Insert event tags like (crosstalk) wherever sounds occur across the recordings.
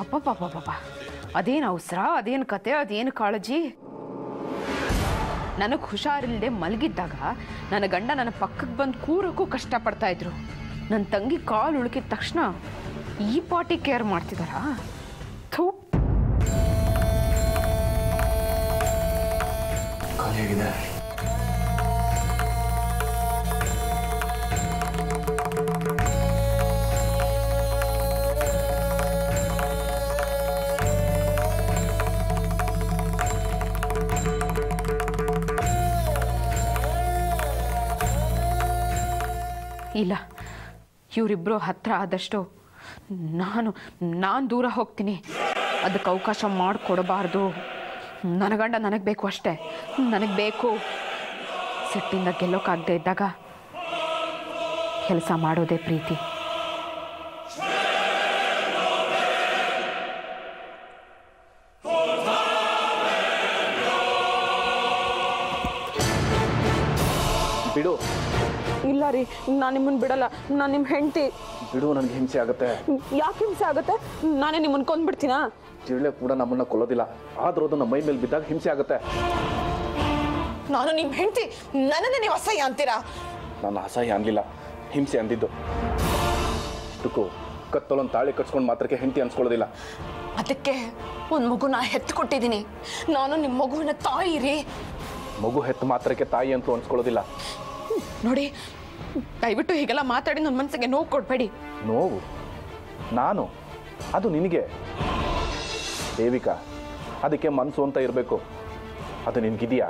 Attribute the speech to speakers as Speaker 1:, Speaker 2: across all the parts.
Speaker 1: ಅಪ್ಪಪ್ಪ ಅದೇನು ಅವಸರ, ಅದೇನು ಕತೆ, ಅದೇನು ಕಾಳಜಿ? ನನಗೆ ಹುಷಾರಿಲ್ಲದೆ ಮಲಗಿದ್ದಾಗ ನನ್ನ ಗಂಡ ನನ್ನ ಪಕ್ಕಕ್ಕೆ ಬಂದು ಕೂರೋಕ್ಕೂ ಕಷ್ಟಪಡ್ತಾ ಇದ್ರು. ನನ್ನ ತಂಗಿ ಕಾಲು ಉಳುಕಿದ ತಕ್ಷಣ ಈ ಪಾಟಿ ಕೇರ್ ಮಾಡ್ತಿದಾರಾ? ಥೂ.
Speaker 2: ಖಾಲಿಯಾಗಿದೆ
Speaker 1: ಇಲ್ಲ ಇವರಿಬ್ಬರು ಹತ್ರ ಆದಷ್ಟು ನಾನು ನಾನು ದೂರ ಹೋಗ್ತೀನಿ. ಅದಕ್ಕೆ ಅವಕಾಶ ಮಾಡಿಕೊಡಬಾರ್ದು. ನನ್ನ ಗಂಡ ನನಗೆ ಬೇಕು ಅಷ್ಟೇ. ನನಗೆ ಬೇಕು. ಸಿಟ್ಟಿಂದ ಗೆಲ್ಲೋಕ್ಕಾಗದೇ ಇದ್ದಾಗ ಕೆಲಸ ಮಾಡೋದೇ ಪ್ರೀತಿ.
Speaker 3: ರೀ ನಾನು ನಿಮ್ಮನ್ನ ಬಿಡಲ್ಲ. ನಾನು ನಿಮ್ಮ ಹೆಂಡತಿ.
Speaker 2: ಬಿಡು ನನಗೆ ಹಿಂಸೆ ಆಗುತ್ತೆ.
Speaker 3: ಯಾಕೆ ಹಿಂಸೆ ಆಗುತ್ತೆ? ನಾನೇ ನಿಮ್ಮನ್ನ ಕೊಂದ್ಬಿಡ್ತೀನಾ?
Speaker 2: ಜಿರಳೆ ಕೂಡ ನಮ್ಮನ್ನ ಕೊಲ್ಲೋದಿಲ್ಲ. ಆದರೂ ಅದು ನಮ್ಮ ಮೈ ಮೇಲೆ ಬಿದ್ದಾಗ ಹಿಂಸೆ ಆಗುತ್ತೆ.
Speaker 3: ನಾನು ನಿಮ್ಮ ಹೆಂಡತಿ. ನನ್ನನ್ನೇ ನೀವು ಅಸಹ್ಯ ಅಂತೀರಾ?
Speaker 2: ನಾನು ಅಸಹ್ಯ ಅನ್ಲಿಲ್ಲ. ಹಿಂಸೆ ಅಂದಿದ್ದು. ಇಷ್ಟಕ್ಕೂ ಕತ್ತಲೊಂದು ತಾಳಿ ಕಟ್ಸ್ಕೊಂಡು ಮಾತ್ರಕ್ಕೆ ಹೆಂಡತಿ ಅನ್ಸ್ಕೊಳ್ಳೋದಿಲ್ಲ.
Speaker 3: ಅದಕ್ಕೆ ಒಂದು ನಾ ಹೆತ್ತು ಕೊಟ್ಟಿದ್ದೀನಿ ನಾನು ನಿಮ್ಮ ಮಗುವಿನ ತಾಯಿ ರೀ.
Speaker 2: ಮಗು ಹೆತ್ತು ಮಾತ್ರಕ್ಕೆ ತಾಯಿ ಅಂತೂ ಅನ್ಸ್ಕೊಳ್ಳೋದಿಲ್ಲ.
Speaker 3: ನೋಡಿ ದಯವಿಟ್ಟು ಹೀಗೆಲ್ಲ ಮಾತಾಡಿ ನನ್ನ ಮನಸ್ಸಿಗೆ ನೋವು ಕೊಡಬೇಡಿ.
Speaker 2: ನೋವು? ನಾನು? ಅದು ನಿನಗೆ. ದೇವಿಕಾ ಅದಕ್ಕೆ ಮನಸ್ಸು ಅಂತ ಇರಬೇಕು. ಅದು ನಿನ್ಗಿದೆಯಾ?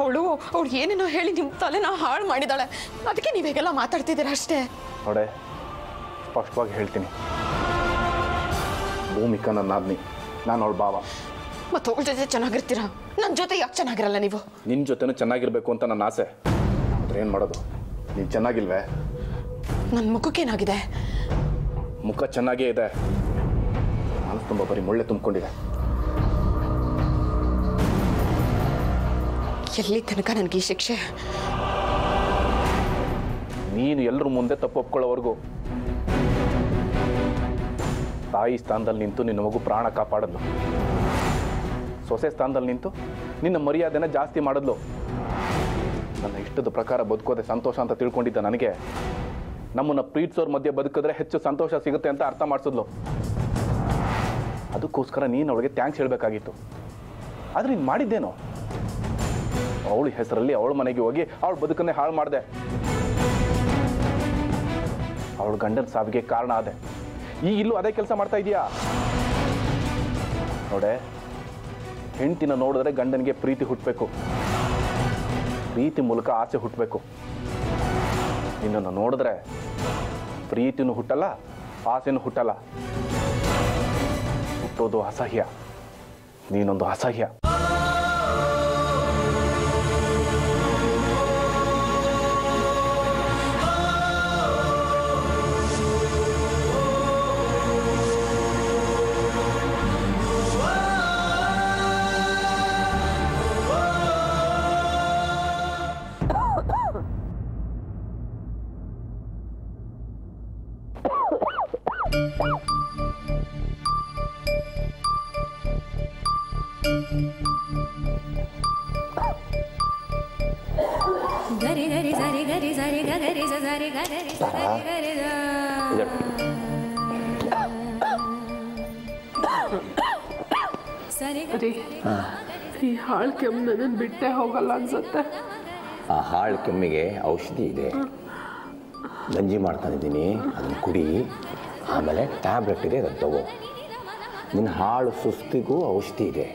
Speaker 3: ಅವಳು ಅವಳು ಏನೇನೋ ಹೇಳಿ ನಿಮ್ಮ ತಲೆನ ಹಾಳು ಮಾಡಿದಾಳೆ. ಅದಕ್ಕೆ ನೀವು ಹೀಗೆಲ್ಲ ಮಾತಾಡ್ತಿದ್ದೀರಾ ಅಷ್ಟೇ?
Speaker 2: ನೋಡೆ ಸ್ಪಷ್ಟವಾಗಿ ಹೇಳ್ತೀನಿ. ಭೂಮಿಕಾ ನನ್ನ ಆದ್ನಿ ನಾನು ಅವಳ ಭಾವ.
Speaker 3: ಮತ್ತು ಅವಳ ಜೊತೆ ಚೆನ್ನಾಗಿರ್ತೀರಾ? ನನ್ನ ಜೊತೆ ಯಾಕೆ ಚೆನ್ನಾಗಿರಲ್ಲ ನೀವು?
Speaker 2: ನಿನ್ನ ಜೊತೆನೂ ಚೆನ್ನಾಗಿರಬೇಕು ಅಂತ ನನ್ನ ಆಸೆ. ಆದ್ರೆ ಏನು ಮಾಡೋದು? ನೀನು ಚೆನ್ನಾಗಿಲ್ವೇ?
Speaker 3: ನನ್ನ ಮುಖಕ್ಕೇನಾಗಿದೆ
Speaker 2: ಮುಖ ಚೆನ್ನಾಗೇ ಇದೆ. ನಾನು ತುಂಬ ಬರೀ ಮುಳ್ಳೆ ತುಂಬಿಕೊಂಡಿದೆ.
Speaker 3: ಎಲ್ಲಿ ತನಕ ನನ್ಗೆ ಈ ಶಿಕ್ಷೆ?
Speaker 2: ನೀನು ಎಲ್ಲರ ಮುಂದೆ ತಪ್ಪು ಒಪ್ಕೊಳ್ಳೋವರೆಗೂ. ತಾಯಿ ಸ್ಥಾನದಲ್ಲಿ ನಿಂತು ನಿನ್ನ ಮಗು ಪ್ರಾಣ ಕಾಪಾಡಲು ಸೊಸೆ ಸ್ಥಾನದಲ್ಲಿ ನಿಂತು ನಿನ್ನ ಮರ್ಯಾದೆನ ಜಾಸ್ತಿ ಮಾಡಿದ್ಲು. ಇಷ್ಟದ ಪ್ರಕಾರ ಬದುಕೋದೆ ಸಂತೋಷ ಅಂತ ತಿಳ್ಕೊಂಡಿದ್ದ ನನಗೆ. ನಮ್ಮನ್ನ ಪ್ರೀತಿಸೋರ್ ಮಧ್ಯೆ ಬದುಕಿದ್ರೆ ಹೆಚ್ಚು ಸಂತೋಷ ಸಿಗುತ್ತೆ ಅಂತ ಅರ್ಥ ಮಾಡಿಸಿದ್ಲು. ಅದಕ್ಕೋಸ್ಕರ ನೀನು ಅವಳಿಗೆ ಥ್ಯಾಂಕ್ಸ್ ಹೇಳಬೇಕಾಗಿತ್ತು. ಆದರೆ ನೀನು ಮಾಡಿದ್ದೇನೋ? ಅವಳ ಹೆಸರಲ್ಲಿ ಅವಳ ಮನೆಗೆ ಹೋಗಿ ಅವಳ ಬದುಕನ್ನೇ ಹಾಳು ಮಾಡಿದೆ. ಅವಳ ಗಂಡನ ಸಾವಿಗೆ ಕಾರಣ ಆದೆ. ಈ ಇಲ್ಲೂ ಅದೇ ಕೆಲಸ ಮಾಡ್ತಾ ಇದೀಯಾ ನೋಡೆ, ಹೆಂಡತಿನ ನೋಡಿದ್ರೆ ಗಂಡನಿಗೆ ಪ್ರೀತಿ ಹುಟ್ಟಬೇಕು ಪ್ರೀತಿ ಮೂಲಕ ಆಸೆ ಹುಟ್ಟಬೇಕು ನಿನ್ನನ್ನು ನೋಡಿದ್ರೆ ಪ್ರೀತಿನೂ ಹುಟ್ಟಲ್ಲ ಆಸೆನೂ ಹುಟ್ಟಲ್ಲ. ಹುಟ್ಟೋದು ಅಸಹ್ಯ. ನೀನೊಂದು ಅಸಹ್ಯ.
Speaker 4: ಗ
Speaker 3: ಈ ಹಾಳು ಕೆಮ್ಮು ನನ್ನ ಬಿಟ್ಟೆ ಹೋಗಲ್ಲ ಅನ್ಸುತ್ತೆ.
Speaker 5: ಆ ಹಾಳು ಕೆಮ್ಮಿಗೆ ಔಷಧಿ ಇದೆ. ಗಂಜಿ ಮಾಡ್ಕೊಂಡಿದ್ದೀನಿ ಅದನ್ನು ಕುಡಿ. ಆಮೇಲೆ ಟ್ಯಾಬ್ಲೆಟ್ ಇದೆ ಅದನ್ನು ತಗೋ. ನಿನ್ನ ಹಾಳು ಸುಸ್ತಿಗೂ ಔಷಧಿ ಇದೆ.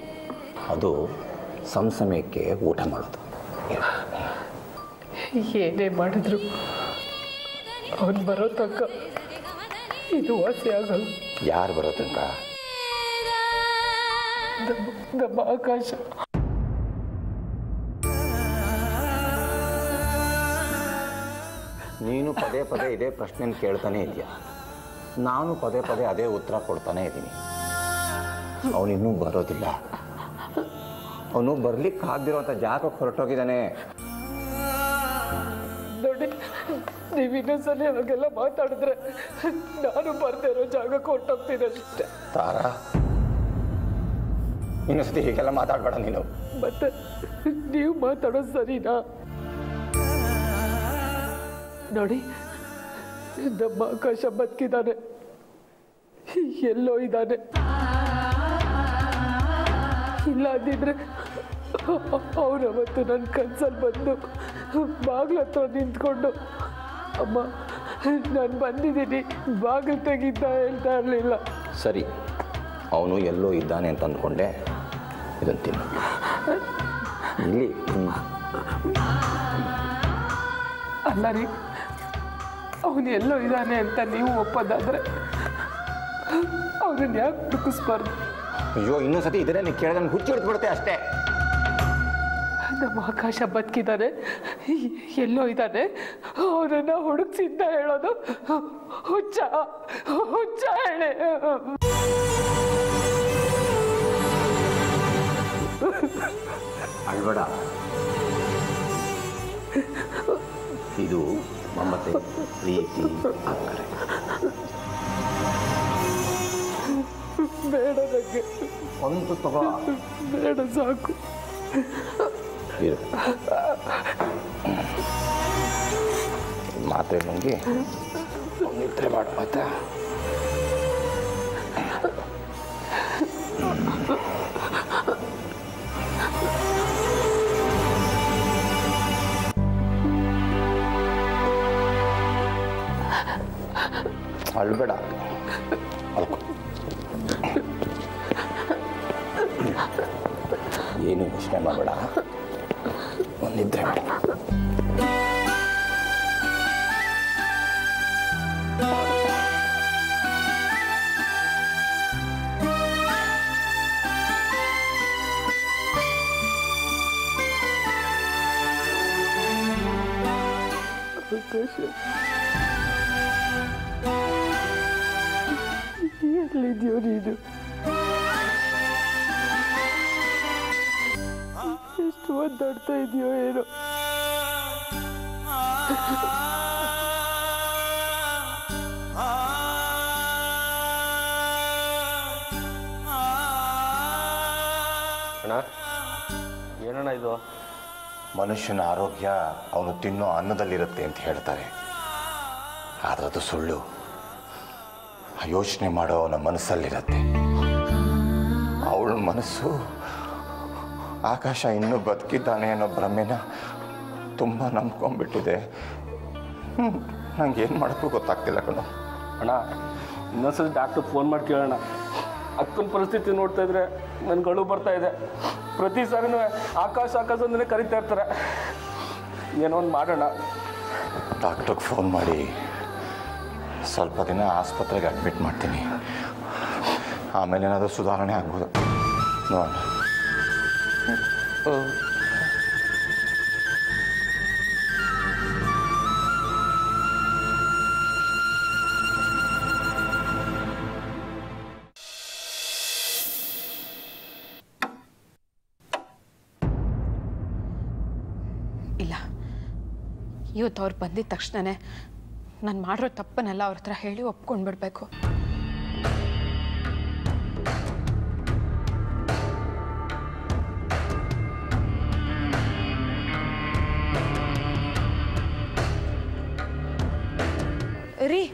Speaker 5: ಅದು ಸಮಸಮಯಕ್ಕೆ ಊಟ ಮಾಡೋದು.
Speaker 3: ಏನೇ ಮಾಡಿದ್ರು ಅವನು ಬರೋ ತನಕ ಇದು ವಾಸಿ ಆಗಲ್ಲ.
Speaker 5: ಯಾರು ಬರೋ ತನಕ?
Speaker 3: ನಮ್ಮ ಆಕಾಶ.
Speaker 5: ನೀನು ಪದೇ ಪದೇ ಇದೇ ಪ್ರಶ್ನೆ ಕೇಳ್ತಾನೆ ಇದೆಯಾ ನಾನು ಪದೇ ಪದೇ ಅದೇ ಉತ್ತರ ಕೊಡ್ತಾನೆ ಇದ್ದೀನಿ. ಅವನಿನ್ನೂ ಬರೋದಿಲ್ಲ. ಅವನು ಬರ್ಲಿಕ್ಕೆ ಅಂತ ಜಾಗಕ್ಕೆ ಹೊರಟೋಗಿದ್ದಾನೆ.
Speaker 3: ನೀವು ಇನ್ನೊಂದ್ಸಲಿ ಅವಾಗೆಲ್ಲ ಮಾತಾಡಿದ್ರೆ ನಾನು ಬರ್ದೇ ಇರೋ ಜಾಗಕ್ಕೆ ಹೊರಟೋಗ್ತೀನಿ ಅಷ್ಟೇ.
Speaker 5: ತಾರಾ ಇನ್ನೊಂದ್ಸತಿ ಹೀಗೆಲ್ಲ ಮಾತಾಡಬೇಡ ನೀನು.
Speaker 3: ಮತ್ತೆ ನೀವು ಮಾತಾಡೋದು ಸರಿನಾ? ನೋಡಿ ನಮ್ಮ ಆಕಾಶ ಬದುಕಿದ್ದಾನೆ. ಎಲ್ಲೋ ಇದ್ದಾನೆ. ಇಲ್ಲ ಅಂದಿದ್ರೆ ಅವನವತ್ತು ನನ್ನ ಕನ್ಸಲ್ಲಿ ಬಂದು ಬಾಗ್ಲ ಹತ್ರ ನಿಂತ್ಕೊಂಡು ಅಮ್ಮ ನಾನು ಬಂದಿದ್ದೀನಿ. ಬಾಗಿಲು ತೆಗಿತಾ ಹೇಳ್ತಾ ಇರಲಿಲ್ಲ.
Speaker 5: ಸರಿ ಅವನು ಎಲ್ಲೋ ಇದ್ದಾನೆ ಅಂತ ಅಂದ್ಕೊಂಡೆ ಇದನ್ನು ತಿನ್ನು. ಇಲ್ಲಿ.
Speaker 3: ಅಲ್ಲ ರೀ ಅವನು ಎಲ್ಲೋ ಇದ್ದಾನೆ ಅಂತ ನೀವು ಒಪ್ಪದಾದರೆ ಅವನನ್ನು ಯಾಕೆ ಹುಡುಕಿಸ್ಬಾರ್ದು?
Speaker 5: ಅಯ್ಯೋ ಇನ್ನೊಂದ್ಸತಿ ಇದನ್ನೇ ನೀನು ಕೇಳಿದ್ರೆ ಹುಚ್ಚಿ ಹಿಡಿದ್ಬಿಡುತ್ತೆ ಅಷ್ಟೇ.
Speaker 3: ನಮ್ಮ ಆಕಾಶ ಬದುಕಿದ್ದಾನೆ ಎಲ್ಲೋ ಇದ್ದಾನೆ. ಅವನನ್ನ ಹುಡುಕ್ಸಿದ್ದ ಹೇಳೋದು ಹುಚ್ಚ ಹುಚ್ಚ ಹೇಳಿ.
Speaker 5: ಅಳ್ಬೇಡ. ಇದು ಮಮತೆ ಪ್ರೀತಿ ಅಕ್ಕರೆ
Speaker 3: ಬೇಡ ನನಗೆ
Speaker 5: ಒಂದು ತಗೋ.
Speaker 3: ಬೇಡ ಸಾಕು.
Speaker 5: ಇರು ಮಾತ್ರೆ ನುಂಗಿ. ನಿದ್ರೆ ಮಾಡು ಆಯ್ತಾ ಅಳ್ಬೇಡ. ಅಳ್ಕೊ. ಏನು ಯೋಚನೆ ಮಾಡಬೇಡ. ಒಂದು ನಿದ್ರೆ ಮಾಡು
Speaker 3: ಆಕಾಶ ಎಲ್ಲಿದ್ಯೋ ನೀನು ಒದ್ದಾಡ್ತಾ ಇದೆಯೋ ಏನೋ?
Speaker 6: ಅಣ್ಣ ಏನಣ್ಣ ಇದು?
Speaker 5: ಮನುಷ್ಯನ ಆರೋಗ್ಯ ಅವನು ತಿನ್ನೋ ಅನ್ನದಲ್ಲಿರುತ್ತೆ ಅಂತ ಹೇಳ್ತಾರೆ. ಆದರೆ ಅದು ಸುಳ್ಳು. ಆ ಯೋಚನೆ ಮಾಡೋ ಅವನ ಮನಸ್ಸಲ್ಲಿರತ್ತೆ. ಅವಳ ಮನಸ್ಸು ಆಕಾಶ ಇನ್ನೂ ಬದುಕಿದ್ದಾನೆ ಅನ್ನೋ ಭ್ರಮೆನ ತುಂಬ ನಂಬ್ಕೊಂಡ್ಬಿಟ್ಟಿದೆ. ನಂಗೆ ಏನು ಮಾಡೋಕ್ಕೂ ಗೊತ್ತಾಗ್ತಿಲ್ಲ ಕಣ.
Speaker 6: ಅಣ್ಣ ಇನ್ನೊಂದ್ಸಲ ಡಾಕ್ಟ್ರ್ ಫೋನ್ ಮಾಡಿ ಕೇಳೋಣ. ಅಕ್ಕನ ಪರಿಸ್ಥಿತಿ ನೋಡ್ತಾ ಇದ್ರೆ ನನ್ನ ಗಳು ಬರ್ತಾ ಇದೆ. ಪ್ರತಿ ಸಾರಿನೂ ಆಕಾಶ ಆಕಾಶ ಅಂದ್ರೆ ಕರಿತಾ ಇರ್ತಾರೆ. ಏನೋ ಒಂದು ಮಾಡೋಣ.
Speaker 5: ಡಾಕ್ಟ್ರಿಗೆ ಫೋನ್ ಮಾಡಿ ಸ್ವಲ್ಪ ದಿನ ಆಸ್ಪತ್ರೆಗೆ ಅಡ್ಮಿಟ್ ಮಾಡ್ತೀನಿ. ಆಮೇಲೆ ಏನಾದರೂ ಸುಧಾರಣೆ ಆಗ್ಬೋದು. ನೋಡೋಣ.
Speaker 1: ಇಲ್ಲ. ಇವತ್ತು ಅವ್ರು ಬಂದಿದ ತಕ್ಷಣನೇ ನಾನು ಮಾಡಿರೋ ತಪ್ಪನ್ನೆಲ್ಲ ಅವ್ರ ಹತ್ರ ಹೇಳಿ ಒಪ್ಕೊಂಡ್ಬಿಡ್ಬೇಕು. ರೀ.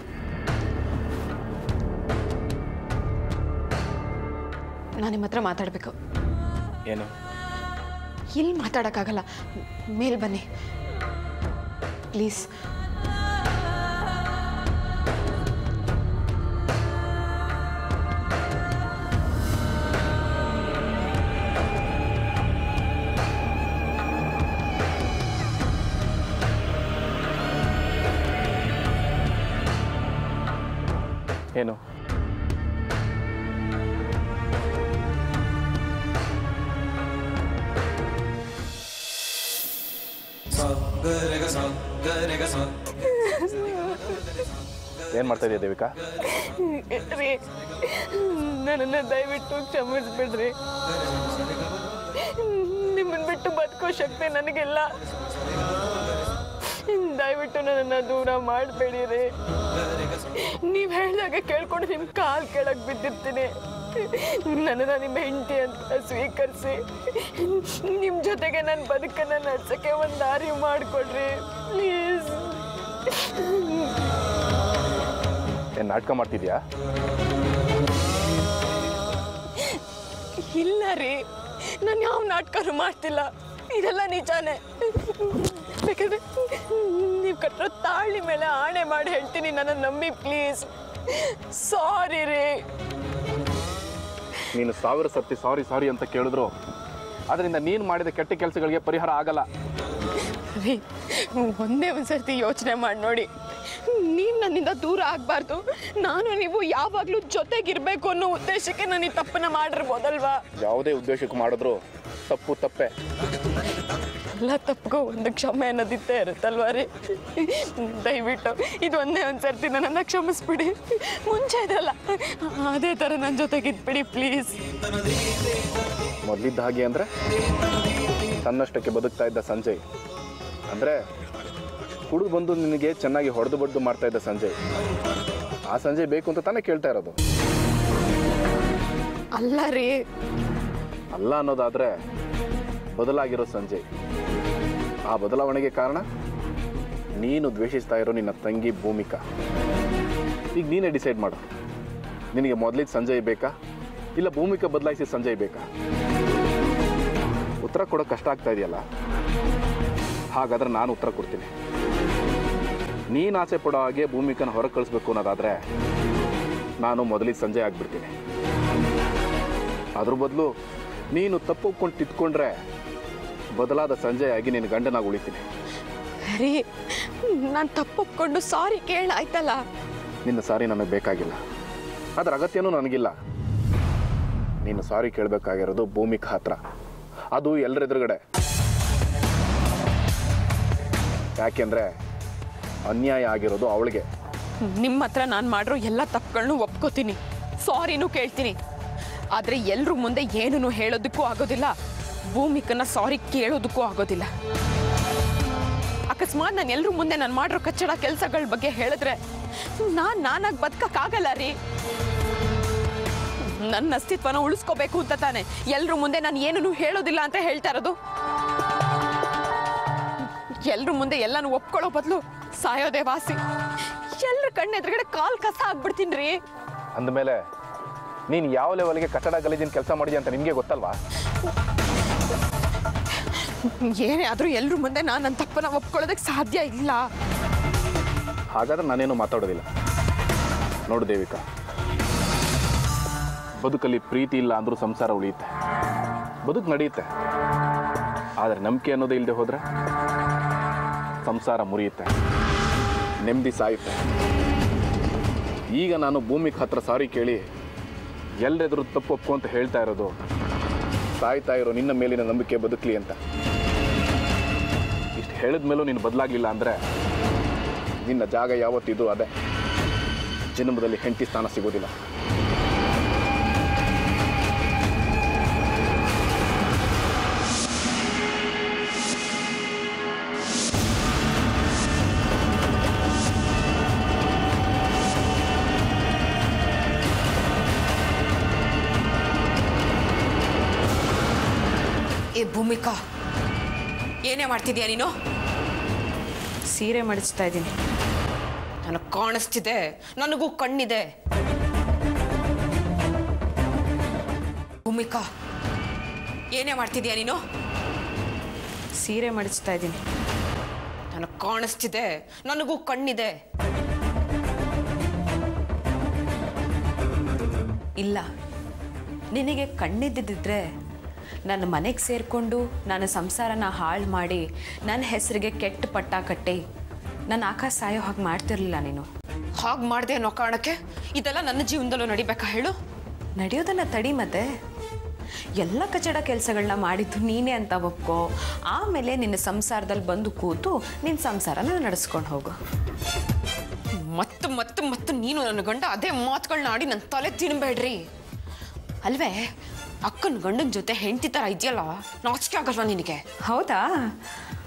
Speaker 1: ನಾನು ನಿಮ್ಮ ಹತ್ರ ಮಾತಾಡಬೇಕು.
Speaker 2: ಏನು?
Speaker 1: ಇಲ್ಲಿ ಮಾತಾಡೋಕ್ಕಾಗಲ್ಲ. ಮೇಲ್ ಬನ್ನಿ. ಪ್ಲೀಸ್.
Speaker 2: ಏನು ಮಾಡ್ತಾ ಇದೆಯಾ ದೇವಿಕಾ?
Speaker 3: ರೀ, ನನ್ನನ್ನು ದಯವಿಟ್ಟು ಕ್ಷಮಿಸ್ಬಿಡ್ರಿ.
Speaker 1: ಬದುಕೋ ಶಕ್ತಿ ನನಗಿಲ್ಲ. ದಯವಿಟ್ಟು ನನ್ನನ್ನು ದೂರ ಮಾಡಬೇಡಿ ರೀ. ನೀವು ಹೇಳಿದಾಗ ಕೇಳ್ಕೊಂಡು ನಿಮ್ಮ ಕಾಲು ಕೆಳಗೆ ಬಿದ್ದಿರ್ತೀನಿ. ನನ್ನನ್ನು ನಿಮ್ಮ ಹೆಂಡತಿ ಅಂತ ಸ್ವೀಕರಿಸಿ. ನಿಮ್ಮ ಜೊತೆಗೆ ನನ್ನ ಬದುಕನ್ನು ನಡ್ಸೋಕ್ಕೆ ಒಂದು ದಾರಿ ಮಾಡಿಕೊಡ್ರಿ. ಪ್ಲೀಸ್
Speaker 2: ಏನು ನಾಟಕ ಮಾಡ್ತಿದ್ಯಾ?
Speaker 1: ಇಲ್ಲ ರೀ. ನಾನು ಯಾವ ನಾಟಕನೂ ಮಾಡ್ತಿಲ್ಲ. ಇದೆಲ್ಲ ನಿಜಾನೇ. ಬೇಕಾದ್ರೆ ನೀವು ಕಟ್ಟಿರೋ ತಾಳಿ ಮೇಲೆ ಆಣೆ ಮಾಡಿ ಹೇಳ್ತೀನಿ ನನ್ನ ನಂಬಿ ಪ್ಲೀಸ್ ಸಾರಿ ರೀ.
Speaker 2: ನೀನು ಸಾವಿರ ಸತಿ ಸಾರಿ ಸಾರಿ ಅಂತ ಕೇಳಿದ್ರು. ಅದರಿಂದ ನೀನು ಮಾಡಿದ ಕೆಟ್ಟ ಕೆಲಸಗಳಿಗೆ ಪರಿಹಾರ ಆಗಲ್ಲ.
Speaker 1: ರೀ ಒಂದೇ ಒಂದ್ಸರ್ತಿ ಯೋಚನೆ ಮಾಡಿ ನೋಡಿ. ನೀವು ನನ್ನಿಂದ ದೂರ ಆಗಬಾರ್ದು. ನಾನು ನೀವು ಯಾವಾಗಲೂ ಜೊತೆಗಿರ್ಬೇಕು ಅನ್ನೋ ಉದ್ದೇಶಕ್ಕೆ ನಾನು ಈ ತಪ್ಪನ್ನ ಮಾಡಿರ್ಬೋದಲ್ವಾ?
Speaker 2: ಯಾವುದೇ ಉದ್ದೇಶಕ್ಕೆ ಮಾಡಿದ್ರು ತಪ್ಪು ತಪ್ಪೆ.
Speaker 1: ಎಲ್ಲ ತಪ್ಪಿಗೂ ಒಂದು ಕ್ಷಮೆ ಅನ್ನೋದಿತ್ತೇ ಇರುತ್ತಲ್ವಾ ರೀ? ದಯವಿಟ್ಟು ಇದು ಒಂದೇ ಒಂದು ಸರ್ತಿ ನನ್ನನ್ನು ಕ್ಷಮಿಸ್ಬಿಡಿ. ಮುಂಚೆ ಇದಲ್ಲ ಅದೇ ಥರ ನನ್ನ ಜೊತೆಗಿದ್ಬಿಡಿ ಪ್ಲೀಸ್.
Speaker 2: ಮೊದಲಿದ್ದ ಹಾಗೆ ಅಂದರೆ? ತನ್ನಷ್ಟಕ್ಕೆ ಬದುಕ್ತಾ ಇದ್ದ ಸಂಜಯ್. ಅಂದರೆ ಹುಡುಗ ಬಂದು ನಿನಗೆ ಚೆನ್ನಾಗಿ ಹೊಡೆದು ಬಡ್ದು ಮಾಡ್ತಾ ಇದ್ದ ಸಂಜಯ್. ಆ ಸಂಜಯ್ ಬೇಕು ಅಂತ ತಾನೇ ಕೇಳ್ತಾ ಇರೋದು.
Speaker 1: ಅಲ್ಲ ರೀ.
Speaker 2: ಅಲ್ಲ ಅನ್ನೋದಾದರೆ ಬದಲಾಗಿರೋ ಸಂಜಯ್ ಆ ಬದಲಾವಣೆಗೆ ಕಾರಣ ನೀನು ದ್ವೇಷಿಸ್ತಾ ಇರೋ ನಿನ್ನ ತಂಗಿ ಭೂಮಿಕಾ. ಈಗ ನೀನೇ ಡಿಸೈಡ್ ಮಾಡು. ನಿನಗೆ ಮೊದಲಿದ್ದ ಸಂಜಯ್ ಬೇಕಾ? ಇಲ್ಲ ಭೂಮಿಕಾ ಬದಲಾಯಿಸಿ ಸಂಜಯ್ ಬೇಕಾ? ಉತ್ತರ ಕೊಡೋಕೆ ಕಷ್ಟ ಆಗ್ತಾ ಇದೆಯಲ್ಲ? ಹಾಗಾದ್ರೆ ನಾನು ಉತ್ತರ ಕೊಡ್ತೀನಿ. ನೀನು ಆಸೆ ಪಡೋ ಹಾಗೆ ಭೂಮಿಕನ ಹೊರಗೆ ಕಳಿಸ್ಬೇಕು ಅನ್ನೋದಾದರೆ ನಾನು ಮೊದಲಿಗೆ ಸಂಜೆ ಆಗಿಬಿಡ್ತೀನಿ. ಅದ್ರ ಬದಲು ನೀನು ತಪ್ಪು ಒಪ್ಕೊಂಡು ತಿದ್ಕೊಂಡ್ರೆ ಬದಲಾದ ಸಂಜೆಯಾಗಿ ನಿನ್ನ ಗಂಡನಾಗಿ ಉಳಿತೀನಿ.
Speaker 1: ಹರಿ ನಾನು ತಪ್ಪೊಪ್ಕೊಂಡು ಸಾರಿ ಕೇಳಾಯ್ತಲ್ಲ?
Speaker 2: ನಿನ್ನ ಸಾರಿ ನನಗೆ ಬೇಕಾಗಿಲ್ಲ. ಅದರ ಅಗತ್ಯನೂ ನನಗಿಲ್ಲ. ನೀನು ಸಾರಿ ಕೇಳಬೇಕಾಗಿರೋದು ಭೂಮಿಕ ಹತ್ರ ಅದು ಎಲ್ಲರ ಎದುರುಗಡೆ. ಯಾಕೆಂದರೆ ಅನ್ಯಾಯ ಆಗಿರೋದು ಅವಳಿಗೆ.
Speaker 1: ನಿಮ್ಮ ಹತ್ರ ನಾನು ಮಾಡಿರೋ ಎಲ್ಲ ತಪ್ಪುಗಳನ್ನು ಒಪ್ಕೋತೀನಿ. ಸಾರಿನೂ ಕೇಳ್ತೀನಿ. ಆದರೆ ಎಲ್ಲರೂ ಮುಂದೆ ಏನೂ ಹೇಳೋದಕ್ಕೂ ಆಗೋದಿಲ್ಲ. ಭೂಮಿಕನ್ನ ಸಾರಿ ಕೇಳೋದಕ್ಕೂ ಆಗೋದಿಲ್ಲ. ಅಕಸ್ಮಾತ್ ನಾನು ಎಲ್ಲರೂ ಮುಂದೆ ನಾನು ಮಾಡಿರೋ ಕಚ್ಚಡ ಕೆಲಸಗಳ ಬಗ್ಗೆ ಹೇಳಿದ್ರೆ ನಾನು ನಾನಾಗಿ ಬದುಕಕ್ಕಾಗಲ್ಲ ರೀ. ನನ್ನ ಅಸ್ತಿತ್ವನ ಉಳಿಸ್ಕೋಬೇಕು ಅಂತ ತಾನೆ. ಎಲ್ಲರೂ ಮುಂದೆ ನಾನು ಏನೂ ಹೇಳೋದಿಲ್ಲ ಅಂತ ಹೇಳ್ತಾ ಇರೋದು. ಎಲ್ಲರೂ ಮುಂದೆ ಎಲ್ಲಾನು ಒಪ್ಕೊಳ್ಳೋ ಬದಲು ಸಾಯೋದೇ ವಾಸಿ. ಎಲ್ರ ಕಣ್ಣೆದುರುಗಡೆ ಕಾಲ್ ಕಸ ಆಗ್ಬಿಡ್ತೀನಿ ರೀ.
Speaker 2: ಅಂದಮೇಲೆ ನೀನು ಯಾವ ಲೆವೆಲ್ಗೆ ಕಟ್ಟಡ ಗಲೀಜಿನ ಕೆಲಸ ಮಾಡಿದ್ಯಾ ಅಂತ ನಿಮಗೆ ಗೊತ್ತಲ್ವಾ? (laughs)
Speaker 1: ಏನೇ ಆದರೂ ಎಲ್ಲರೂ ಮುಂದೆ ನಾನು ನನ್ನ ತಪ್ಪನ್ನ ಒಪ್ಕೊಳ್ಳೋದಕ್ಕೆ ಸಾಧ್ಯ ಇಲ್ಲ.
Speaker 2: ಹಾಗಾದ್ರೆ ನಾನೇನು ಮಾತಾಡೋದಿಲ್ಲ. ನೋಡು ದೇವಿಕಾ. ಬದುಕಲ್ಲಿ ಪ್ರೀತಿ ಇಲ್ಲ ಅಂದ್ರೂ ಸಂಸಾರ ಉಳಿಯುತ್ತೆ. ಬದುಕು ನಡೆಯುತ್ತೆ. ಆದರೆ ನಂಬಿಕೆ ಅನ್ನೋದೇ ಇಲ್ಲದೆ ಹೋದರೆ ಸಂಸಾರ ಮುರಿಯುತ್ತೆ. ನೆಮ್ಮದಿ ಸಾಯುತ್ತೆ. ಈಗ ನಾನು ಭೂಮಿಗೆ ಹತ್ರ ಸಾರಿ ಕೇಳಿ ಎಲ್ಲರೆದುರು ತಪ್ಪು ಒಪ್ಪು ಅಂತ ಹೇಳ್ತಾ ಇರೋದು ಸಾಯ್ತಾ ಇರೋ ನಿನ್ನ ಮೇಲಿನ ನಂಬಿಕೆ ಬದುಕಲಿ ಅಂತ. ಹೇಳಿದ ಮೇಲೂ ನೀನು ಬದಲಾಗಲಿಲ್ಲ ಅಂದರೆ ನಿನ್ನ ಜಾಗ ಯಾವತ್ತಿದು ಅದೇ. ಜನ್ಮದಲ್ಲಿ ಹೆಂಡತಿ ಸ್ಥಾನ ಸಿಗೋದಿಲ್ಲ.
Speaker 1: ಭೂಮಿಕಾ ಏನೇ ಮಾಡ್ತಿದ್ಯಾ ನೀನು? ಸೀರೆ ಮಡಿಸ್ತಾ ಇದ್ದೀನಿ. ನನಗೆ ಕಾಣಿಸ್ತಿದೆ, ನನಗೂ ಕಣ್ಣಿದೆ. ಭೂಮಿಕಾ, ಏನೇ ಮಾಡ್ತಿದ್ಯಾ ನೀನು? ಸೀರೆ ಮಡಿಸ್ತಾ ಇದ್ದೀನಿ. ನನಗೆ ಕಾಣಿಸ್ತಿದೆ, ನನಗೂ ಕಣ್ಣಿದೆ. ಇಲ್ಲ, ನಿನಗೆ ಕಣ್ಣಿದ್ದಿದ್ರೆ ನನ್ನ ಮನೆಗೆ ಸೇರಿಕೊಂಡು ನನ್ನ ಸಂಸಾರನ ಹಾಳು ಮಾಡಿ ನನ್ನ ಹೆಸರಿಗೆ ಕೆಟ್ಟ ಪಟ್ಟ ಕಟ್ಟಿ ನನ್ನ ಆಕಾಶ ಸಾಯೋ ಹಾಗೆ ಮಾಡ್ತಿರ್ಲಿಲ್ಲ ನೀನು. ಹಾಗೆ ಮಾಡಿದೆ ಅನ್ನೋ ಕಾರಣಕ್ಕೆ ಇದೆಲ್ಲ ನನ್ನ ಜೀವನದಲ್ಲೂ ನಡಿಬೇಕಾ ಹೇಳು? ನಡೆಯೋದನ್ನ ತಡಿ ಮತ್ತೆ. ಎಲ್ಲ ಕಚಡ ಕೆಲಸಗಳನ್ನ ಮಾಡಿದ್ದು ನೀನೇ ಅಂತ ಒಪ್ಕೋ. ಆಮೇಲೆ ನಿನ್ನ ಸಂಸಾರದಲ್ಲಿ ಬಂದು ಕೂತು ನಿನ್ನ ಸಂಸಾರನ ನಡೆಸ್ಕೊಂಡು ಹೋಗು. ಮತ್ತು ಮತ್ತು ಮತ್ತು ನೀನು ನನ್ನ ಗಂಡ ಅದೇ ಮಾತುಗಳನ್ನ ಆಡಿ ನನ್ನ ತಲೆ ತಿನ್ಬೇಡ್ರಿ. ಅಲ್ವೇ? ಅಕ್ಕನ ಗಂಡನ ಜೊತೆ ಹೆಂಡತಿ ಥರ ಇದೆಯಲ್ಲ? ನಾಚಿಕೆ ಆಗಲ್ವಾ ನಿನಗೆ? ಹೌದಾ?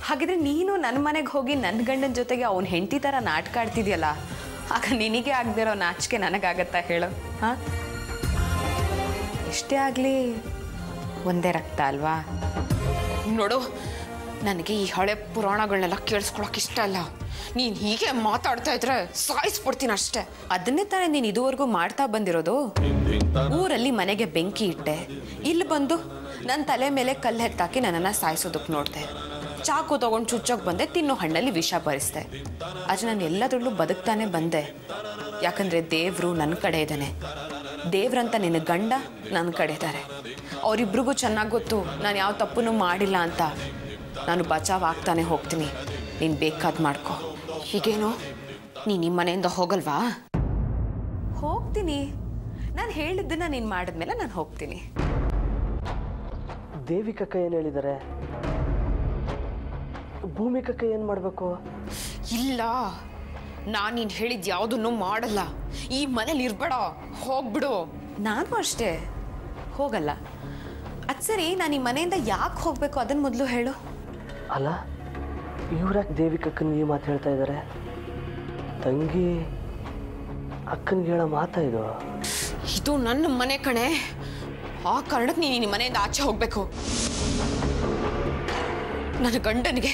Speaker 1: ಹಾಗಿದ್ರೆ ನೀನು ನನ್ನ ಮನೆಗೆ ಹೋಗಿ ನನ್ನ ಗಂಡನ ಜೊತೆಗೆ ಅವ್ನ ಹೆಂಡತಿ ಥರ ನಾಟಕ ಆಡ್ತಿದ್ಯಲ್ಲ? ಆಗ ನಿನಗೆ ಆಗದಿರೋ ನಾಚಿಕೆ ನನಗಾಗತ್ತಾ ಹೇಳು ಹಾಂ? ಇಷ್ಟೇ ಆಗಲಿ ಒಂದೇ ರಕ್ತ ಅಲ್ವಾ? ನೋಡು ನನಗೆ ಈ ಹಳೆ ಪುರಾಣಗಳನ್ನೆಲ್ಲ ಕೇಳಿಸ್ಕೊಳಕ್ ಇಷ್ಟ ಅಲ್ಲ. ನೀನು ಹೀಗೆ ಮಾತಾಡ್ತಾ ಇದ್ರೆ ಸಾಯಿಸ್ಬಿಡ್ತೀನಿ ಅಷ್ಟೇ. ಅದನ್ನೇ ತಾನೇ ನೀನ್ ಇದುವರೆಗೂ ಮಾಡ್ತಾ ಬಂದಿರೋದು? ಊರಲ್ಲಿ ಮನೆಗೆ ಬೆಂಕಿ ಇಟ್ಟೆ. ಇಲ್ಲಿ ಬಂದು ನನ್ನ ತಲೆ ಮೇಲೆ ಕಲ್ಲು ಹೆತ್ತಾಕಿ ನನ್ನನ್ನು ಸಾಯಿಸೋದಕ್ಕೆ ನೋಡಿದೆ. ಚಾಕು ತಗೊಂಡು ಚುಚ್ಚೋಕೆ ಬಂದೆ, ತಿನ್ನೋ ಹಣ್ಣಲ್ಲಿ ವಿಷ ಬರಿಸ್ದೆ. ಆದರೆ ನಾನು ಎಲ್ಲದರಲ್ಲೂ ಬದುಕ್ತಾನೆ ಬಂದೆ. ಯಾಕಂದರೆ ದೇವರು ನನ್ನ ಕಡೆ ಇದ್ದಾನೆ ದೇವ್ರಂತ ನಿನ್ನ ಗಂಡ ನನ್ನ ಕಡೆ ಇದ್ದಾರೆ ಅವರಿಬ್ರಿಗೂ ಚೆನ್ನಾಗಿ ಗೊತ್ತು ನಾನು ಯಾವ ತಪ್ಪನ್ನು ಮಾಡಿಲ್ಲ ಅಂತ. ನಾನು ಬಚಾವ್ ಆಗ್ತಾನೆ ಹೋಗ್ತೀನಿ. ನೀನು ಬೇಕಾದ್ ಮಾಡ್ಕೊ. ಹೀಗೇನೋ? ನೀ ನಿಮ್ಮ ಮನೆಯಿಂದ ಹೋಗಲ್ವಾ? ಹೋಗ್ತೀನಿ. ನಾನು ಹೇಳಿದ್ದನ್ನ ನೀನು ಮಾಡಿದ್ಮೇಲೆ ನಾನು ಹೋಗ್ತೀನಿ.
Speaker 7: ದೇವಿ ಕಕ್ಕ ಏನು ಹೇಳಿದ್ದಾರೆ ಭೂಮಿ ಕಕ್ಕ ಏನು ಮಾಡಬೇಕು?
Speaker 1: ಇಲ್ಲ. ನಾನು ನೀನು ಹೇಳಿದ ಯಾವುದನ್ನು ಮಾಡಲ್ಲ. ಈ ಮನೇಲಿ ಇರ್ಬೇಡ. ಹೋಗ್ಬಿಡು. ನಾನು ಅಷ್ಟೇ. ಹೋಗಲ್ಲ. ಅದು ಸರಿ ನಾನು ಈ ಮನೆಯಿಂದ ಯಾಕೆ ಹೋಗಬೇಕು? ಅದನ್ನು ಮೊದಲು ಹೇಳು.
Speaker 7: ಅಲ್ಲ ಇವ್ರ್ಯಾಕೆ ದೇವಿಕ ಅಕ್ಕನ ಈ ಮಾತು ಹೇಳ್ತಾ ಇದ್ದಾರೆ ತಂಗಿ ಅಕ್ಕನಿಗೆ ಹೇಳೋ ಮಾತಾ ಇದು?
Speaker 1: ಇದು ನನ್ನ ಮನೆ ಕಣೆ. ಆ ಕಾರಣಕ್ಕೆ ನೀನು ನಿನ್ನ ಮನೆಯಿಂದ ಆಚೆ ಹೋಗ್ಬೇಕು. ನನ್ನ ಗಂಡನಿಗೆ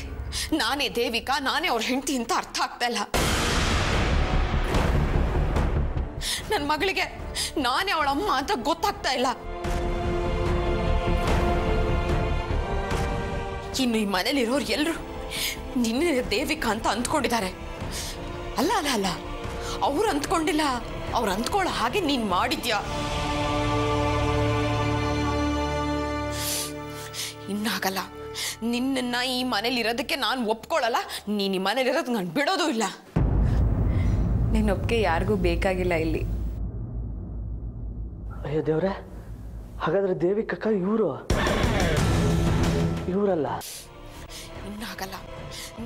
Speaker 1: ನಾನೇ ದೇವಿಕಾ, ನಾನೇ ಅವ್ರ ಹೆಂಡತಿ ಅಂತ ಅರ್ಥ ಆಗ್ತಾ ಇಲ್ಲ. ನನ್ನ ಮಗಳಿಗೆ ನಾನೇ ಅವಳ ಅಮ್ಮ ಅಂತ ಗೊತ್ತಾಗ್ತಾ ಇಲ್ಲ. ಇನ್ನು ಈ ಮನೇಲಿರೋರು ಎಲ್ಲರೂ ನಿನ್ನೆ ದೇವಿಕಾ ಅಂತ ಅಂದ್ಕೊಂಡಿದ್ದಾರೆ ಅಲ್ಲ ಅಲ್ಲ ಅಲ್ಲ. ಅವ್ರು ಅಂದ್ಕೊಂಡಿಲ್ಲ ಅವ್ರು ಅಂದ್ಕೊಳ್ಳೋ ಹಾಗೆ ನೀನ್ ಮಾಡಿದ್ಯಾ? ಇನ್ನಾಗಲ್ಲ. ನಿನ್ನ ಈ ಮನೇಲಿ ಇರೋದಕ್ಕೆ ನಾನು ಒಪ್ಕೊಳ್ಳಲ್ಲ ನೀನು ಈ ಮನೇಲಿ ಇರೋದು ನಾನು ಬಿಡೋದು ಇಲ್ಲ. ನಿನ್ನ ಒಪ್ಪಿಗೆ ಯಾರಿಗೂ ಬೇಕಾಗಿಲ್ಲ ಇಲ್ಲಿ.
Speaker 7: ಅಯ್ಯೋ ದೇವ್ರೆ ಹಾಗಾದ್ರೆ ದೇವಿ ಕಕ್ಕ ಇವರು? ಇವರಲ್ಲ.
Speaker 1: ಇನ್ನಾಗಲ್ಲ.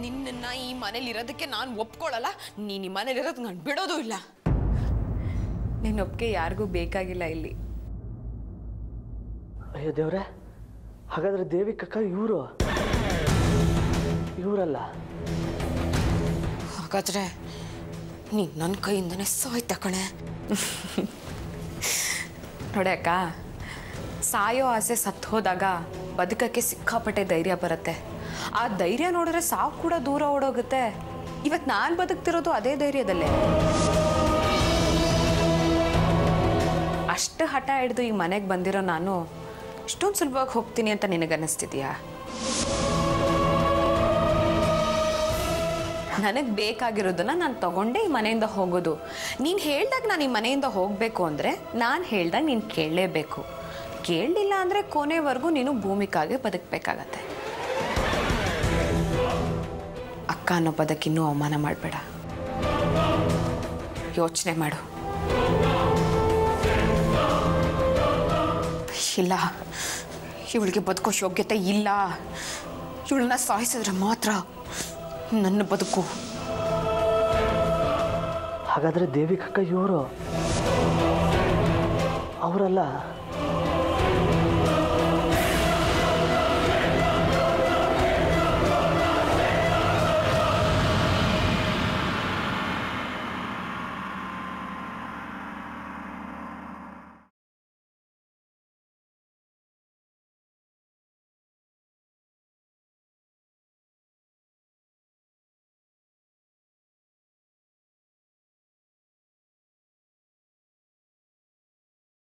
Speaker 1: ನಿನ್ನನ್ನು ಈ ಮನೇಲಿ ಇರೋದಕ್ಕೆ ನಾನು ಒಪ್ಕೊಳ್ಳಲ್ಲ ನೀನು ಈ ಮನೇಲಿ ಇರೋದು ನಾನು ಬಿಡೋದು ಇಲ್ಲ. ನಿನ್ನ ಒಪ್ಪಿಗೆ ಯಾರಿಗೂ ಬೇಕಾಗಿಲ್ಲ ಇಲ್ಲಿ.
Speaker 7: ಅಯ್ಯೋ ದೇವ್ರೆ ಹಾಗಾದ್ರೆ ದೇವಿ ಕಕ್ಕ ಇವರು? ಇವರಲ್ಲ?
Speaker 1: ಹಾಗಾದ್ರೆ ನೀನು ನನ್ನ ಕೈಯಿಂದನೇ ಸಾಯ್ತ ಕಣೆ. ನೋಡ್ಯಾಕ ಅಕ್ಕ ಸಾಯೋ ಆಸೆ ಸತ್ತು ಹೋದಾಗ ಬದುಕಕ್ಕೆ ಸಿಕ್ಕಾಪಟ್ಟೆ ಧೈರ್ಯ ಬರುತ್ತೆ. ಆ ಧೈರ್ಯ ನೋಡಿದ್ರೆ ಸಾವು ಕೂಡ ದೂರ ಓಡೋಗುತ್ತೆ. ಇವತ್ತು ನಾನು ಬದುಕ್ತಿರೋದು ಅದೇ ಧೈರ್ಯದಲ್ಲೇ. ಅಷ್ಟು ಹಠ ಹಿಡಿದು ಈ ಮನೆಗೆ ಬಂದಿರೋ ನಾನು ಇಷ್ಟೊಂದು ಸುಲಭವಾಗಿ ಹೋಗ್ತೀನಿ ಅಂತ ನಿನಗನ್ನಿಸ್ತಿದ್ಯಾ? ನನಗೆ ಬೇಕಾಗಿರೋದನ್ನ ನಾನು ತಗೊಂಡೇ ಈ ಮನೆಯಿಂದ ಹೋಗೋದು. ನೀನು ಹೇಳ್ದಾಗ ನಾನು ಈ ಮನೆಯಿಂದ ಹೋಗಬೇಕು ಅಂದರೆ ನಾನು ಹೇಳ್ದಾಗ ನೀನು ಕೇಳಲೇಬೇಕು. ಕೇಳಲಿಲ್ಲ ಅಂದರೆ ಕೊನೆವರೆಗೂ ನೀನು ಭೂಮಿಕಾಗೆ ಬದುಕಬೇಕಾಗತ್ತೆ. ಅಕ್ಕ ಅನ್ನೋ ಪದಕ್ಕಿನ್ನೂ ಅವಮಾನ ಮಾಡಬೇಡ. ಯೋಚನೆ ಮಾಡು. ಇಲ್ಲ, ಇವಳಿಗೆ ಬದುಕೋ ಯೋಗ್ಯತೆ ಇಲ್ಲ. ಇವಳನ್ನ ಸಾಯಿಸಿದ್ರೆ ಮಾತ್ರ ನನ್ನ ಬದುಕು.
Speaker 7: ಹಾಗಾದ್ರೆ ದೇವಿಕಕ್ಕ ಇವರು ಅವರಲ್ಲ?